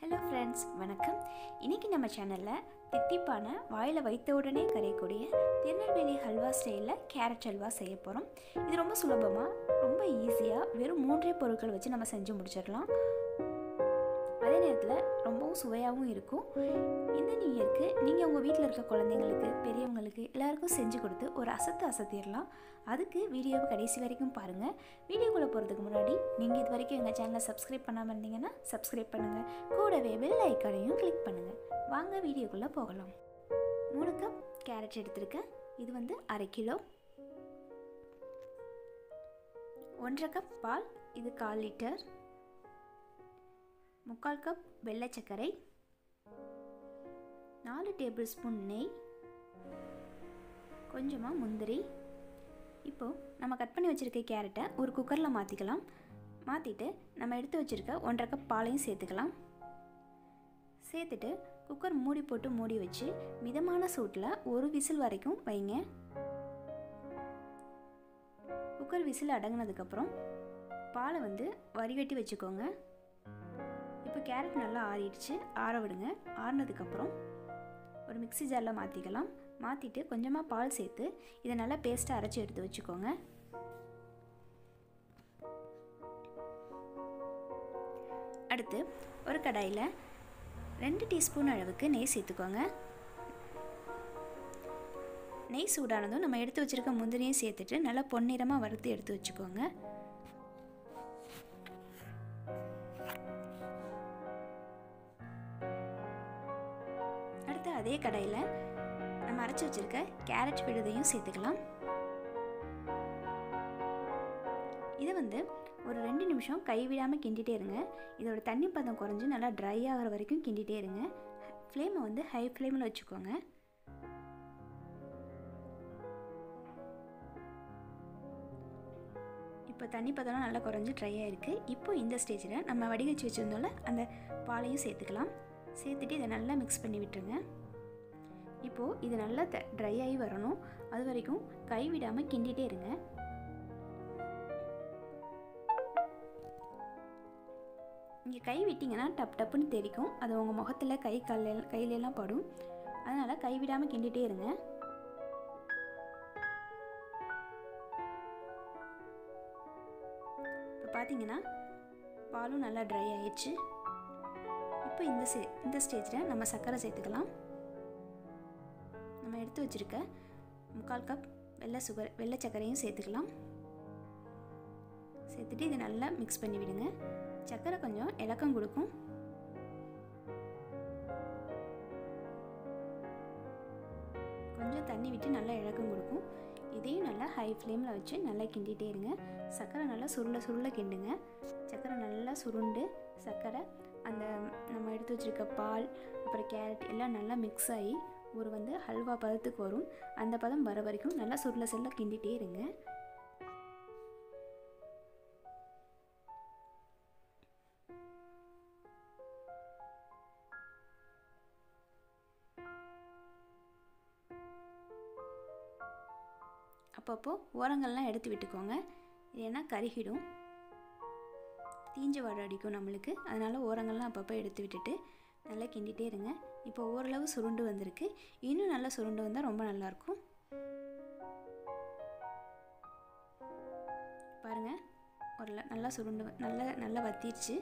Hello friends வணக்கம். இன்றைக்கி நம்ம சேனலில் தித்திப்பான வாயில் வைத்த உடனே கரையக்கூடிய திருநெல்வேலி ஹல்வா ஸ்டைலில் கேரட் ஹல்வா செய்ய போகிறோம் இது ரொம்ப சுலபமாக ரொம்ப ஈஸியாக வெறும் மூன்றே பொருட்கள் வச்சு நம்ம செஞ்சு முடிச்சிடலாம். அதே நேரத்தில் ரொம்பவும் சுவையாகவும் இருக்கும். இந்த நியூ இயர்க்கு நீங்கள் உங்கள் வீட்டில் இருக்க குழந்தைங்களுக்கு பெரியவங்களுக்கு எல்லாருக்கும் செஞ்சு கொடுத்து ஒரு அசத்து அசத்திடலாம். அதுக்கு வீடியோவை கடைசி வரைக்கும் பாருங்கள் வீடியோக்குள்ளே போகிறதுக்கு முன்னாடி நீங்கள் இது வரைக்கும் எங்கள் சேனலை சப்ஸ்கிரைப் பண்ணாமல் இருந்தீங்கன்னா சப்ஸ்கிரைப் பண்ணுங்கள் கூடவே பெல் ஐக்கானையும் கிளிக் பண்ணுங்கள் வாங்க வீடியோக்குள்ளே போகலாம். மூணு கப் கேரட் எடுத்திருக்கேன். இது வந்து அரை கிலோ. ஒன்றரை கப் பால். இது கால் லிட்டர் முக்கால் கப் வெள்ளை சர்க்கரை நாலு டேபிள் ஸ்பூன் நெய் கொஞ்சமாக முந்திரி. இப்போது நம்ம கட் பண்ணி வச்சுருக்க கேரட்டை ஒரு குக்கரில் மாற்றிக்கலாம் மாற்றிட்டு நம்ம எடுத்து வச்சுருக்க ஒன்றரை கப் பாலையும் சேர்த்துக்கலாம். சேர்த்துட்டு குக்கர் மூடி போட்டு மூடி வச்சு மிதமான சூட்டில் ஒரு விசில் வரைக்கும் வைங்க. குக்கர் விசில் அடங்கினதுக்கப்புறம் பாலை வந்து வடிகட்டி வச்சுக்கோங்க. இப்போ கேரட் நல்லா ஆறிடுச்சு. ஆற விடுங்க. ஆறினதுக்கப்புறம் ஒரு மிக்சி ஜாரில் மாற்றிக்கலாம் மாற்றிட்டு கொஞ்சமாக பால் சேர்த்து இதை நல்லா பேஸ்ட்டாக அரைச்சி எடுத்து வச்சுக்கோங்க. அடுத்து ஒரு கடாயில் ரெண்டு டீஸ்பூன் அளவுக்கு நெய் சேர்த்துக்கோங்க. நெய் சூடானதும் நம்ம எடுத்து வச்சுருக்க முந்திரியும் சேர்த்துட்டு நல்லா பொன்னிறமாக வறுத்து எடுத்து வச்சுக்கோங்க. அதே கடையில் நம்ம அரைச்சி வச்சுருக்க கேரட் விழுதையும் சேர்த்துக்கலாம். இதை வந்து ஒரு ரெண்டு நிமிஷம் கைவிடாமல் கிண்டிகிட்டே இருங்க. இதோட தண்ணி பதம் குறைஞ்சி நல்லா ட்ரை ஆகிற வரைக்கும் கிண்டிகிட்டே இருங்க. ஃப்ளேமை வந்து ஹை ஃப்ளேமில் வச்சுக்கோங்க. இப்போ தண்ணி பதம்லாம் நல்லா குறைஞ்சி ட்ரை ஆகிருக்கு இப்போ இந்த ஸ்டேஜில் நம்ம வடிகச்சி வச்சுருந்தோம்ல அந்த பாலையும் சேர்த்துக்கலாம். சேர்த்துட்டு இதை நல்லா மிக்ஸ் பண்ணி விட்டுருங்க. இப்போது இது நல்லா த ட்ரை ஆகி வரணும். அது வரைக்கும் கை விடாமல் கிண்டிகிட்டே இருங்க. நீங்கள் கை விட்டிங்கன்னா டப் டப்புன்னு தெரிக்கும். அது உங்கள் முகத்தில் கை கல்ல கையிலெல்லாம் படும். அதனால் கை விடாமல் கிண்டிகிட்டே இருங்க. இப்போ பார்த்தீங்கன்னா பாலும் நல்லா ட்ரை ஆயிடுச்சு. இப்போ இந்த ஸ்டே இந்த ஸ்டேஜில் நம்ம சர்க்கரை சேர்த்துக்கலாம். நம்ம எடுத்து வச்சுருக்க முக்கால் கப் வெள்ளை சுகர் வெள்ளை சர்க்கரையும் சேர்த்துக்கலாம். சேர்த்துட்டு இதை நல்லா மிக்ஸ் பண்ணி விடுங்க. சர்க்கரை கொஞ்சம் இலக்கம் கொடுக்கும். கொஞ்சம் தண்ணி விட்டு நல்லா இழக்கம் கொடுக்கும். இதையும் நல்லா ஹை ஃப்ளேமில் வச்சு நல்லா கிண்டிகிட்டே இருங்க. சர்க்கரை நல்லா சுருள சுருள கிண்டுங்க. சர்க்கரை நல்லா சுருண்டு சர்க்கரை அந்த நம்ம எடுத்து வச்சுருக்க பால் அப்புறம் கேரட் எல்லாம் நல்லா மிக்ஸ் ஆகி ஒரு வந்து ஹல்வா பதத்துக்கு வரும். அந்த பதம் வர வரைக்கும் நல்லா சுருள சுருள கிண்டிகிட்டே இருங்க. அப்பப்போ ஓரங்கள்லாம் எடுத்து விட்டுக்கோங்க. ஏன்னா கருகிடும். தீஞ்ச வாடை அடிக்கும் நம்மளுக்கு. அதனால் ஓரங்கள்லாம் அப்பப்போ எடுத்து விட்டுட்டு நல்லா கிண்டிகிட்டே இருங்க. இப்போ ஓரளவு சுருண்டு வந்திருக்கு. இன்னும் நல்லா சுருண்டு வந்தால் ரொம்ப நல்லாயிருக்கும் பாருங்கள் ஒரு நல்லா சுருண்டு நல்லா நல்லா வத்திடுச்சு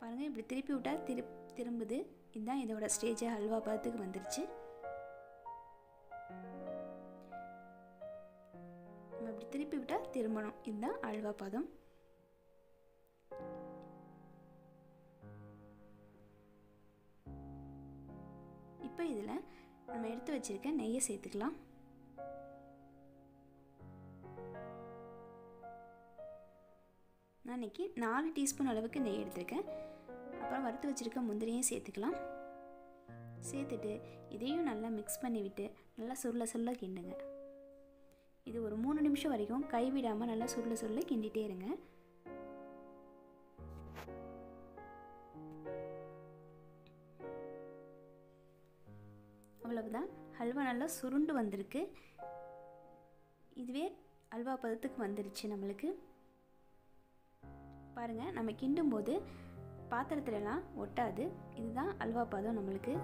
பாருங்கள் இப்படி திருப்பி விட்டால் திரு திரும்புது. இதுதான் இதோட ஸ்டேஜாக ஹல்வா பதத்துக்கு வந்துருச்சு. நம்ம இப்படி திருப்பி விட்டால் திரும்பணும். இதுதான் அல்வா பதம். நம்ம எடுத்து வச்சுருக்க நெய்யை சேர்த்துக்கலாம். நான் இன்றைக்கி நாலு டீஸ்பூன் அளவுக்கு நெய் எடுத்திருக்கேன். அப்புறம் வறுத்து வச்சுருக்க முந்திரியும் சேர்த்துக்கலாம். சேர்த்துட்டு இதையும் நல்லா மிக்ஸ் பண்ணி விட்டு நல்லா சுருள சுருள கிண்டுங்க. இது ஒரு மூணு நிமிஷம் வரைக்கும் கைவிடாமல் நல்லா சுருள சுருள கிண்டிகிட்டே இருங்க. அவ்வளவுதான். ஹல்வா நல்லா சுருண்டு வந்திருக்கு. இதுவே அல்வா பதத்துக்கு வந்துருச்சு நம்மளுக்கு. பாருங்கள் நம்ம கிண்டும் போது பாத்திரத்துலலாம் ஒட்டாது. இதுதான் அல்வா பதம் நம்மளுக்கு.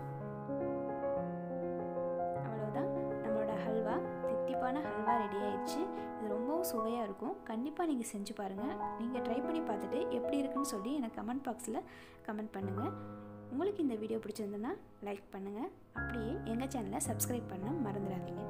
அவ்வளோதான் நம்மளோட ஹல்வா தித்திப்பான ஹல்வா ரெடி ஆயிடுச்சு. இது ரொம்பவும் சுவையாக இருக்கும். கண்டிப்பாக நீங்கள் செஞ்சு பாருங்கள் நீங்கள் ட்ரை பண்ணி பார்த்துட்டு எப்படி இருக்குன்னு சொல்லி எனக்கு கமெண்ட் பாக்ஸில் கமெண்ட் பண்ணுங்கள் உங்களுக்கு இந்த வீடியோ பிடிச்சிருந்ததுன்னா லைக் பண்ணுங்கள் அப்படியே எங்கள் சேனலை சப்ஸ்கிரைப் பண்ண மறந்துடாதீங்க.